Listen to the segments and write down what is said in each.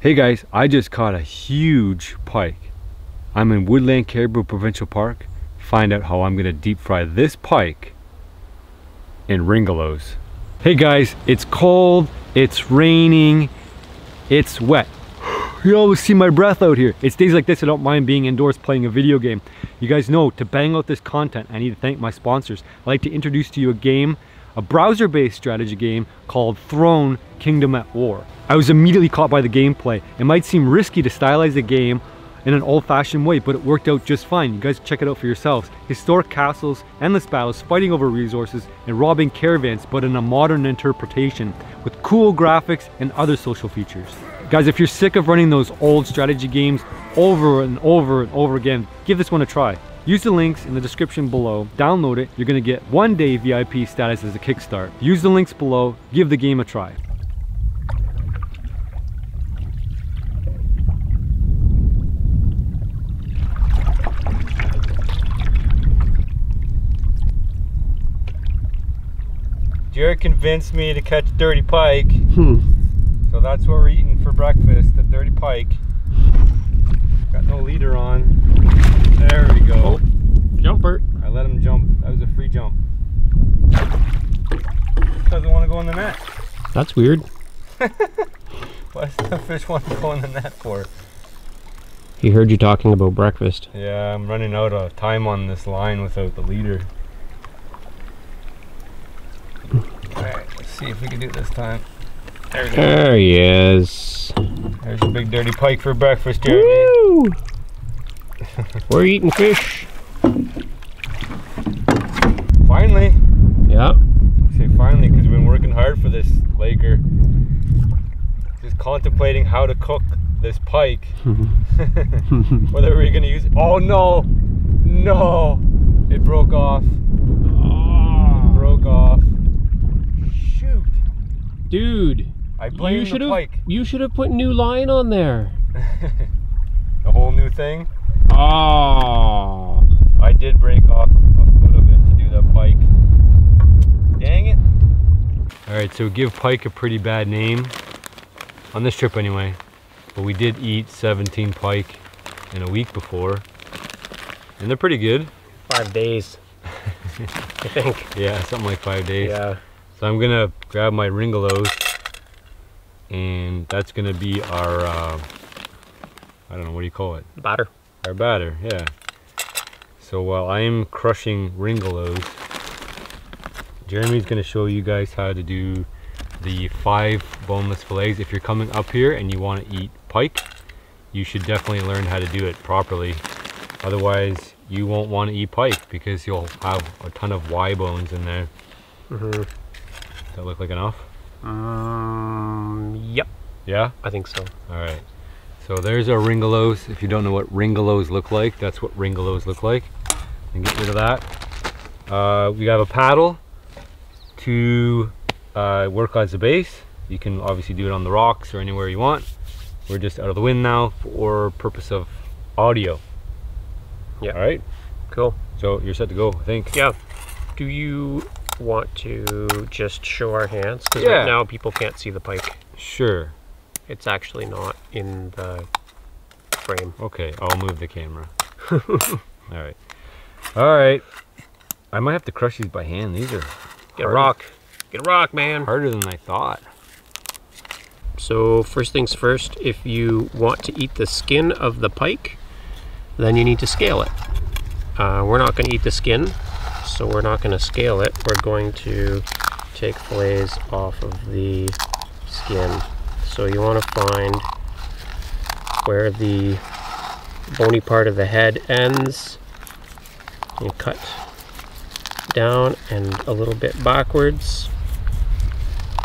Hey guys, I just caught a huge pike. I'm in Woodland Caribou Provincial Park. Find out how I'm gonna deep fry this pike in Ringolos. Hey guys, it's cold, it's raining, it's wet. You always see my breath out here. It's days like this I don't mind being indoors playing a video game. You guys know to bang out this content, I need to thank my sponsors. I'd like to introduce to you a game, a browser-based strategy game called Throne Kingdom at War. I was immediately caught by the gameplay. It might seem risky to stylize the game in an old-fashioned way, but it worked out just fine. You guys check it out for yourselves. Historic castles, endless battles, fighting over resources, and robbing caravans, but in a modern interpretation with cool graphics and other social features. Guys, if you're sick of running those old strategy games over and over and over again, give this one a try. Use the links in the description below, download it, you're gonna get one day VIP status as a kickstart. Use the links below, give the game a try. Jared convinced me to catch dirty pike. Hmm. So that's what we're eating for breakfast, the dirty pike. Got no leader on. There we go. Oh, jumper. I let him jump. That was a free jump. Doesn't want to go in the net. That's weird. Why does the fish want to go in the net for? He heard you talking about breakfast. Yeah, I'm running out of time on this line without the leader. Alright, let's see if we can do it this time. There. There he is. There's a big dirty pike for breakfast, Jeremy. Woo! We're eating fish. Finally. Yeah. I say finally because we've been working hard for this Laker. Just contemplating how to cook this pike. Whether we're gonna use it. Oh no! No! It broke off. Ah. Broke off. Shoot! Dude, I blame you the should have pike. you should have put new line on there. A whole new thing. Oh. I did break off a foot of it to do the pike. Dang it. Alright, so give pike a pretty bad name. On this trip anyway. But we did eat 17 pike in a week before. And they're pretty good. Five days. I think. Yeah, something like five days. Yeah. So I'm gonna grab my ringolos and that's gonna be our, uh, I don't know, what do you call it? Batter. Our batter, yeah. So while I'm crushing ringolos, Jeremy's gonna show you guys how to do the five boneless fillets. If you're coming up here and you wanna eat pike, you should definitely learn how to do it properly. Otherwise, you won't wanna eat pike because you'll have a ton of Y bones in there. Mm-hmm. Does that look like enough? Um, yep, Yeah? I think so. All right. So there's our ringolos. If you don't know what ringolos look like, that's what ringolos look like. And get rid of that. Uh, we have a paddle to uh, work as a base. You can obviously do it on the rocks or anywhere you want. We're just out of the wind now for purpose of audio. Yeah. All right. Cool. So you're set to go, I think. Yeah. Do you want to just show our hands? Because Yeah. right now people can't see the pike. Sure. It's actually not in the frame. Okay. I'll move the camera. All right. All right. I might have to crush these by hand. These are Get a rock. Get a rock, man. harder than I thought. So first things first, if you want to eat the skin of the pike, then you need to scale it. Uh, we're not going to eat the skin, so we're not going to scale it. We're going to take fillets off of the skin. So you want to find where the bony part of the head ends. You cut down and a little bit backwards.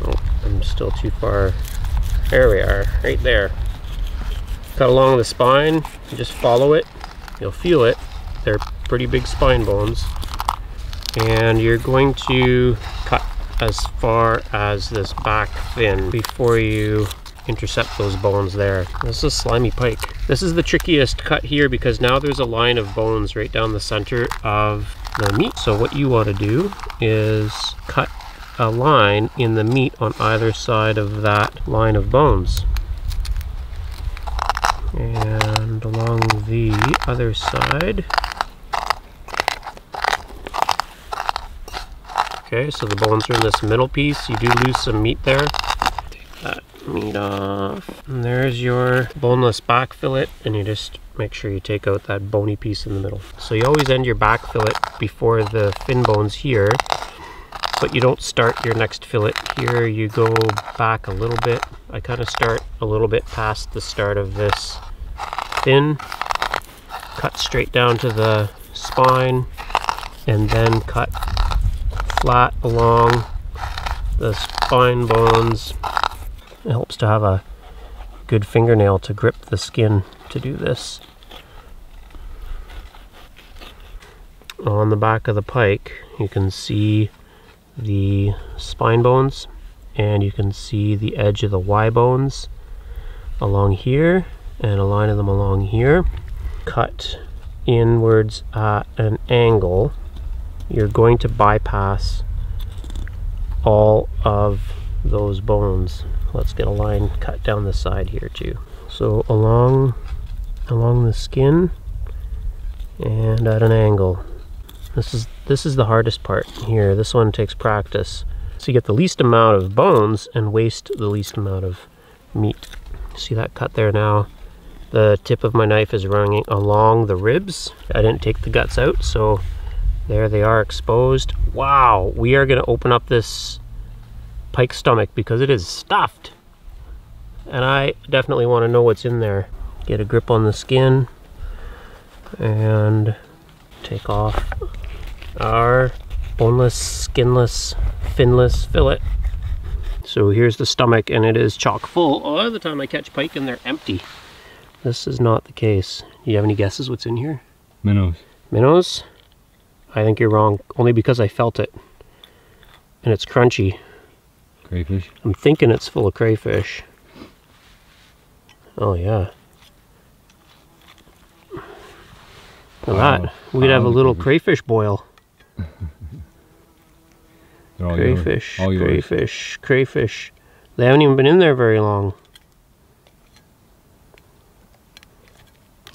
Oh, I'm still too far there we are, right there. Cut along the spine, just follow it. You'll feel it. They're pretty big spine bones. And you're going to cut as far as this back fin before you intercept those bones there. This is a slimy pike. This is the trickiest cut here because now there's a line of bones right down the center of the meat. So what you want to do is cut a line in the meat on either side of that line of bones. And along the other side. Okay, so the bones are in this middle piece. You do lose some meat there. Take that meat off. And there's your boneless back fillet, and you just make sure you take out that bony piece in the middle. So you always end your back fillet before the fin bones here, but you don't start your next fillet here. You go back a little bit. I kind of start a little bit past the start of this fin, cut straight down to the spine, and then cut flat along the spine bones. It helps to have a good fingernail to grip the skin to do this. On the back of the pike, you can see the spine bones and you can see the edge of the Y bones along here and a line of them along here. Cut inwards at an angle, you're going to bypass all of those bones. Let's get a line cut down the side here too. So along along the skin and at an angle. This is this is the hardest part here. This one takes practice. So you get the least amount of bones and waste the least amount of meat. See that cut there now? The tip of my knife is running along the ribs. I didn't take the guts out, so there they are exposed. Wow, we are gonna open up this pike stomach because it is stuffed. And I definitely wanna know what's in there. Get a grip on the skin and take off our boneless, skinless, finless fillet. So here's the stomach and it is chock full. A lot of the time I catch pike and they're empty. This is not the case. Do you have any guesses what's in here? Minnows. Minnows? I think you're wrong, only because I felt it. And it's crunchy. Crayfish. I'm thinking it's full of crayfish. Oh yeah. Look Wow. that. We could have a little crayfish. boil. Crayfish, crayfish, crayfish. They haven't even been in there very long.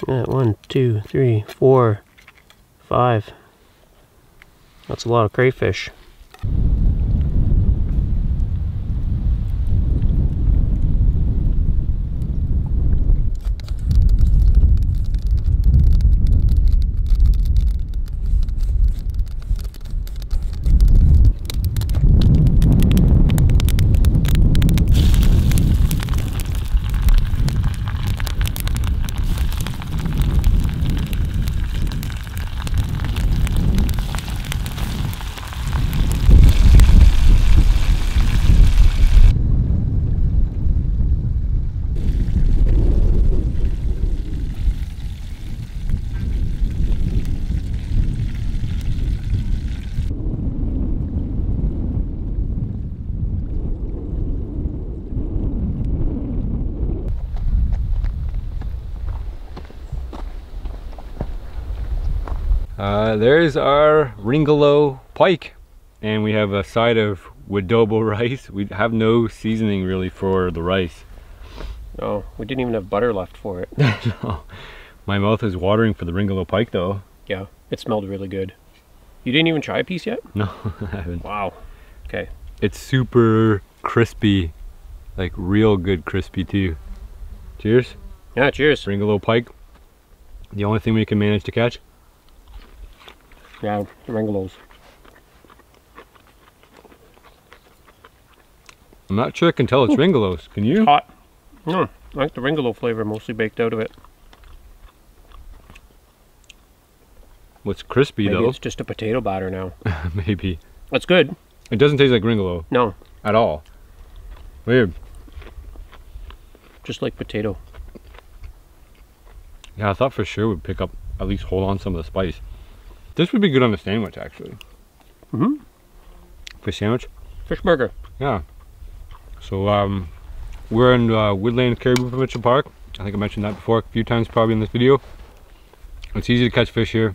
Yeah, one, two, three, four, five. That's a lot of crayfish. Uh, there's our Ringalo pike. And we have a side of Wadobo rice. We have no seasoning really for the rice. Oh, we didn't even have butter left for it. No. My mouth is watering for the Ringalo pike though. Yeah, it smelled really good. You didn't even try a piece yet? No, I haven't. Wow. Okay. It's super crispy. Like real good crispy too. Cheers. Yeah, cheers. Ringalo pike. The only thing we can manage to catch. Yeah, the Ringalos. I'm not sure I can tell it's hmm. Ringalos. Can you? Hot. No, I like the Ringalo flavor mostly baked out of it. What's crispy Maybe though? it's just a potato batter now. Maybe. That's good. It doesn't taste like Ringalo No, at all. Weird. just like potato. Yeah, I thought for sure we'd pick up at least hold on some of the spice. This would be good on the sandwich actually. Mm hmm Fish sandwich. Fish burger. Yeah. So um, we're in uh, Woodland Caribou Provincial Park. I think I mentioned that before a few times probably in this video. It's easy to catch fish here.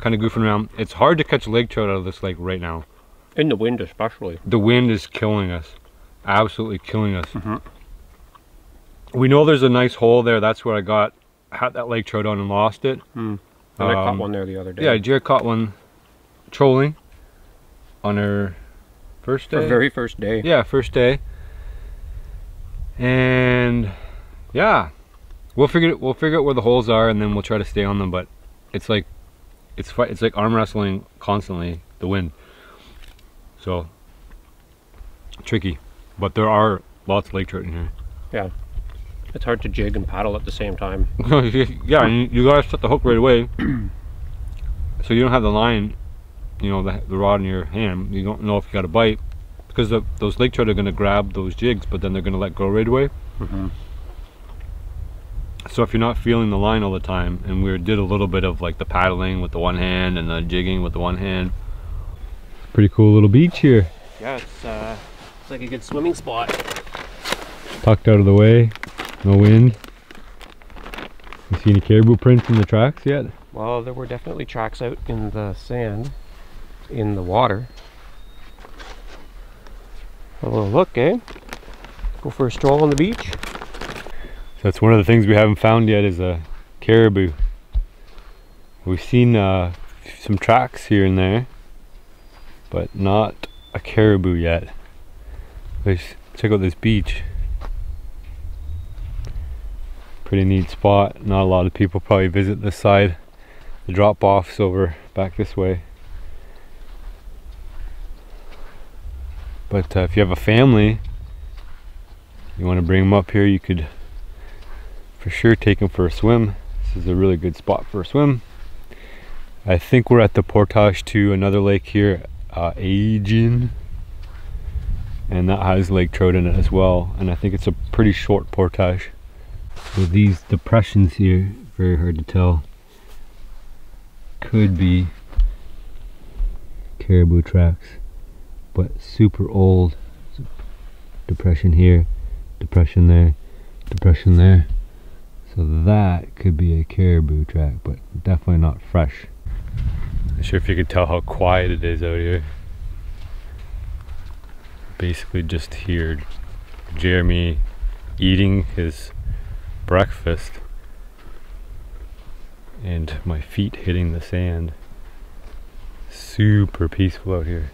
Kind of goofing around. It's hard to catch lake trout out of this lake right now. In the wind especially. The wind is killing us. Absolutely killing us. Mm -hmm. we know there's a nice hole there. That's where I got had that lake trout on and lost it. Hmm. And I caught Um, one there the other day. Yeah, Jared caught one trolling on her first day. very first day. yeah, first day. And yeah, we'll figure we'll figure out where the holes are, and then we'll try to stay on them. But it's like it's it's like arm wrestling constantly. The wind, so tricky. But there are lots of lake trout in here. It's hard to jig and paddle at the same time. yeah, and you, you gotta set the hook right away, so you don't have the line, you know, the, the rod in your hand. You don't know if you got a bite, because the, those lake trout are gonna grab those jigs, but then they're gonna let go right away. Mm-hmm. So if you're not feeling the line all the time, and we did a little bit of like the paddling with the one hand and the jigging with the one hand. Pretty cool little beach here, Yeah, it's uh, it's like a good swimming spot. tucked out of the way, no wind. You see any caribou prints in the tracks yet? Well, there were definitely tracks out in the sand, in the water. A little look, eh? Go for a stroll on the beach. So that's one of the things we haven't found yet is a caribou. We've seen uh, some tracks here and there, but not a caribou yet. Let's check out this beach. Pretty neat spot. Not a lot of people probably visit this side. The drop off's over back this way. But uh, if you have a family, you want to bring them up here, you could for sure take them for a swim. This is a really good spot for a swim. I think we're at the portage to another lake here, uh, Aegean. And that has lake trout in it as well. And I think it's a pretty short portage. So these depressions here, very hard to tell, could be caribou tracks, but super old. Depression here, depression there, depression there. So that could be a caribou track, but definitely not fresh. Not sure if you could tell how quiet it is out here. Basically just heard Jeremy eating his breakfast and my feet hitting the sand. Super peaceful out here.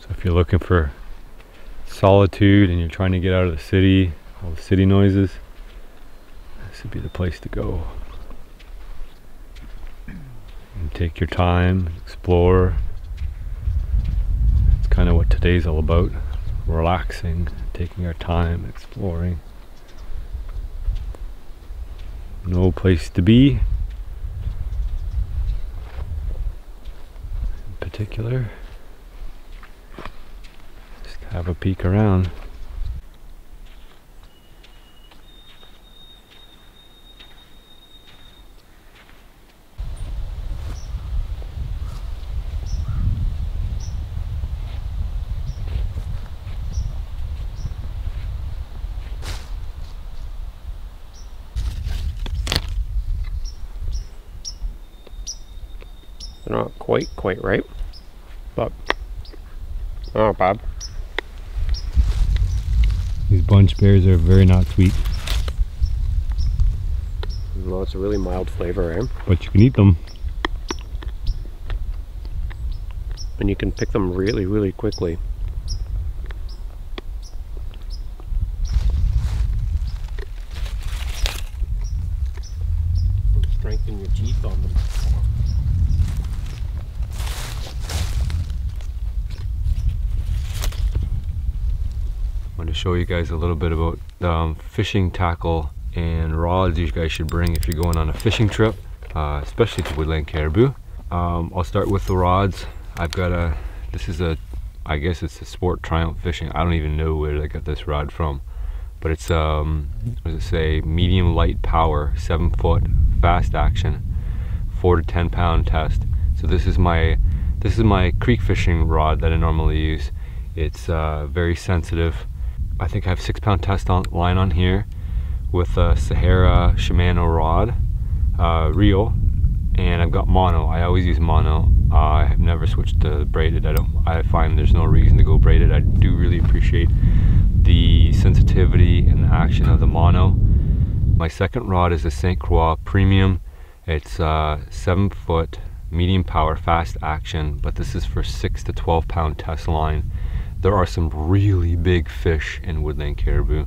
So if you're looking for solitude and you're trying to get out of the city, all the city noises, this would be the place to go. And take your time, explore. Kind of what today's all about. Relaxing, taking our time, exploring. No place to be in particular just have a peek around. They're not quite, quite right, but oh, bad. These bunch berries are very not sweet, No, it's a really mild flavor, eh? but you can eat them. And you can pick them really, really quickly. Strengthen your teeth on them. I want to show you guys a little bit about um, fishing tackle and rods you guys should bring if you're going on a fishing trip, uh, especially to woodland caribou. Um, I'll start with the rods. I've got a, this is a, I guess it's a Sport Triumph Fishing. I don't even know where I got this rod from, but it's, um, what does it say, medium light power, seven foot, fast action, four to 10 pound test. So this is my, this is my creek fishing rod that I normally use. It's uh, very sensitive. I think I have six pound test on line on here with a Sahara Shimano rod, uh, reel, and I've got mono. I always use mono. I have never switched to braided. I don't. I find there's no reason to go braided. I do really appreciate the sensitivity and the action of the mono. My second rod is a St. Croix Premium. It's uh, seven foot, medium power, fast action, but this is for six to 12 pound test line. There are some really big fish in woodland caribou.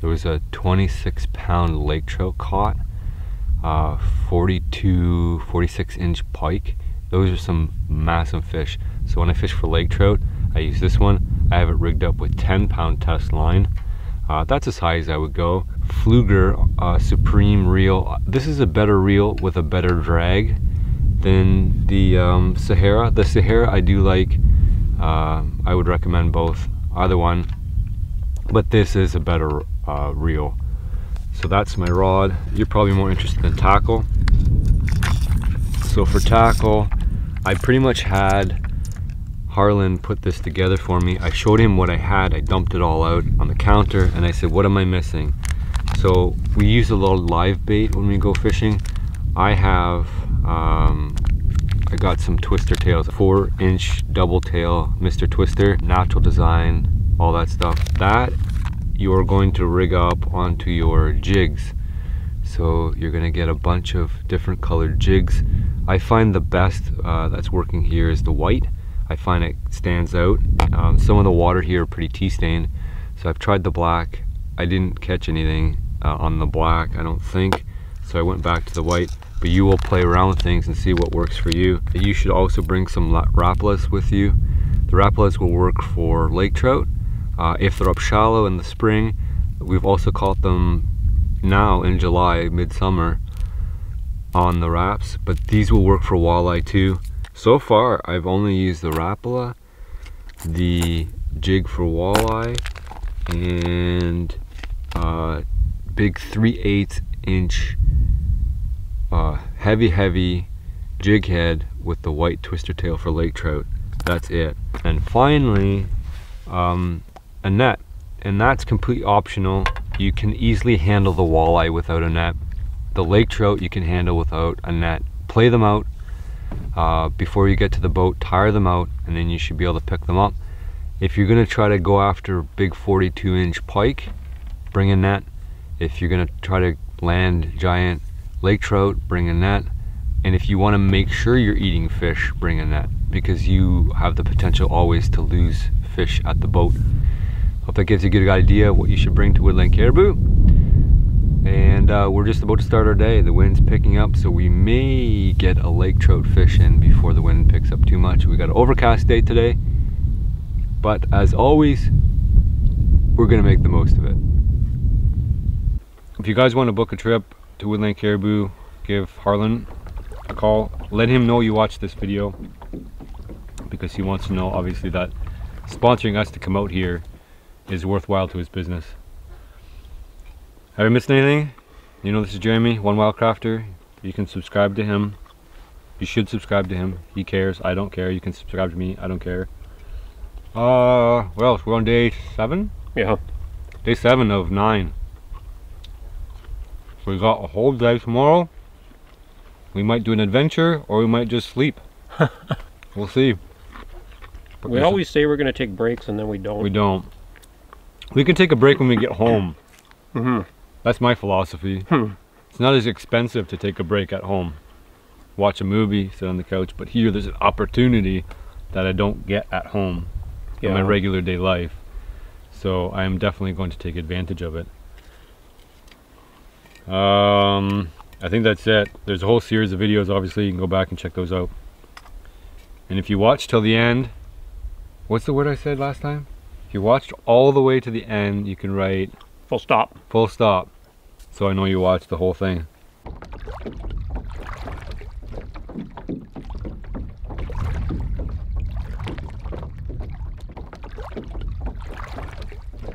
There was a 26 pound lake trout caught, uh, 42, 46 inch pike. Those are some massive fish. So when I fish for lake trout, I use this one. I have it rigged up with 10 pound test line. Uh, that's as high as I would go. Pflueger uh, Supreme reel. This is a better reel with a better drag than the um, Sahara. The Sahara I do like. Uh, I would recommend both, either one. But this is a better uh, reel. So that's my rod. You're probably more interested in tackle. So for tackle, I pretty much had Harlan put this together for me. I showed him what I had. I dumped it all out on the counter and I said, what am I missing? So we use a little live bait when we go fishing. I have, um, I got some twister tails, four inch double tail Mr. Twister, natural design, all that stuff. That you're going to rig up onto your jigs. So you're gonna get a bunch of different colored jigs. I find the best uh, that's working here is the white. I find it stands out. Um, some of the water here are pretty tea stained. So I've tried the black. I didn't catch anything uh, on the black, I don't think. So I went back to the white, but you will play around with things and see what works for you. You should also bring some Rapalas with you. The Rapalas will work for lake trout. Uh, if they're up shallow in the spring, we've also caught them now in July, midsummer, on the wraps, but these will work for walleye too. So far, I've only used the Rapala, the jig for walleye, and uh, big 3 8 inch uh, heavy heavy jig head with the white twister tail for lake trout. That's it. And finally, um, a net. And that's completely optional. You can easily handle the walleye without a net. The lake trout you can handle without a net. Play them out uh, before you get to the boat, tire them out, and then you should be able to pick them up. If you're gonna try to go after big 42 inch pike, bring a net. If you're gonna try to land giant lake trout, bring a net. And if you wanna make sure you're eating fish, bring a net because you have the potential always to lose fish at the boat. Hope that gives you a good idea what you should bring to Woodland Caribou. And uh, we're just about to start our day. The wind's picking up, so we may get a lake trout fish in before the wind picks up too much. We got an overcast day today, but as always, we're gonna make the most of it. If you guys want to book a trip to Woodland Caribou, give Harlan a call. Let him know you watched this video because he wants to know obviously that sponsoring us to come out here is worthwhile to his business. Have I missed anything? You know this is Jeremy, One Wildcrafter. You can subscribe to him. You should subscribe to him. He cares. I don't care. You can subscribe to me. I don't care. Uh, well, we're on day seven? Yeah. Day seven of nine. We got a whole day tomorrow. We might do an adventure or we might just sleep. we'll see. But We always say we're going to take breaks and then we don't. We don't. We can take a break when we get home. Mm -hmm. That's my philosophy. Hmm. It's not as expensive to take a break at home. Watch a movie, sit on the couch, but here there's an opportunity that I don't get at home yeah. in my regular day life. So I am definitely going to take advantage of it. Um, I think that's it. There's a whole series of videos, obviously, you can go back and check those out. And if you watch till the end, what's the word I said last time? If you watched all the way to the end, you can write full stop. Full stop. So I know you watched the whole thing.